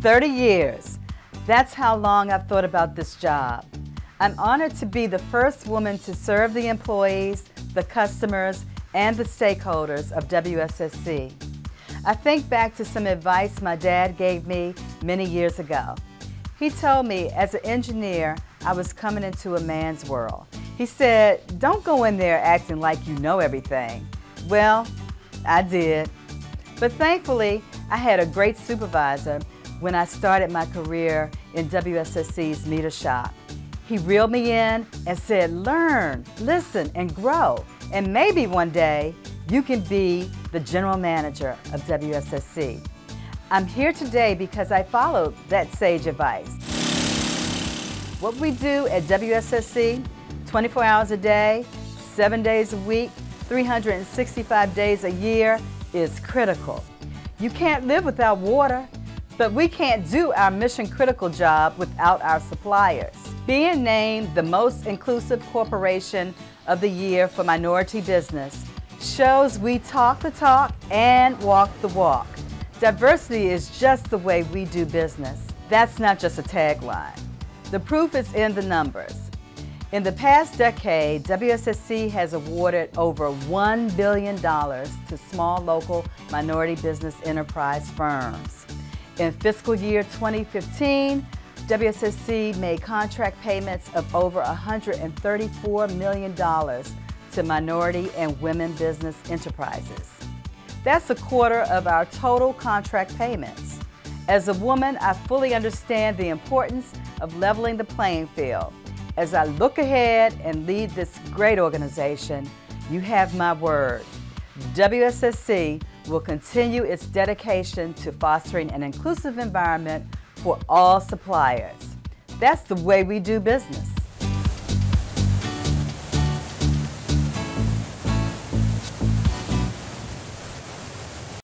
30 years. That's how long I've thought about this job. I'm honored to be the first woman to serve the employees, the customers, and the stakeholders of WSSC. I think back to some advice my dad gave me many years ago. He told me as an engineer, I was coming into a man's world. He said, don't go in there acting like you know everything. Well, I did. But thankfully, I had a great supervisor when I started my career in WSSC's meter shop. He reeled me in and said, learn, listen, and grow. And maybe one day you can be the general manager of WSSC. I'm here today because I followed that sage advice. What we do at WSSC, 24 hours a day, seven days a week, 365 days a year, is critical. You can't live without water, but we can't do our mission critical job without our suppliers. Being named the most inclusive corporation of the year for minority business shows we talk the talk and walk the walk. Diversity is just the way we do business. That's not just a tagline. The proof is in the numbers. In the past decade, WSSC has awarded over $1 billion to small local minority business enterprise firms. In fiscal year 2015, WSSC made contract payments of over $134 million to minority and women business enterprises. That's a quarter of our total contract payments. As a woman, I fully understand the importance of leveling the playing field. As I look ahead and lead this great organization, you have my word. WSSC will continue its dedication to fostering an inclusive environment for all suppliers. That's the way we do business.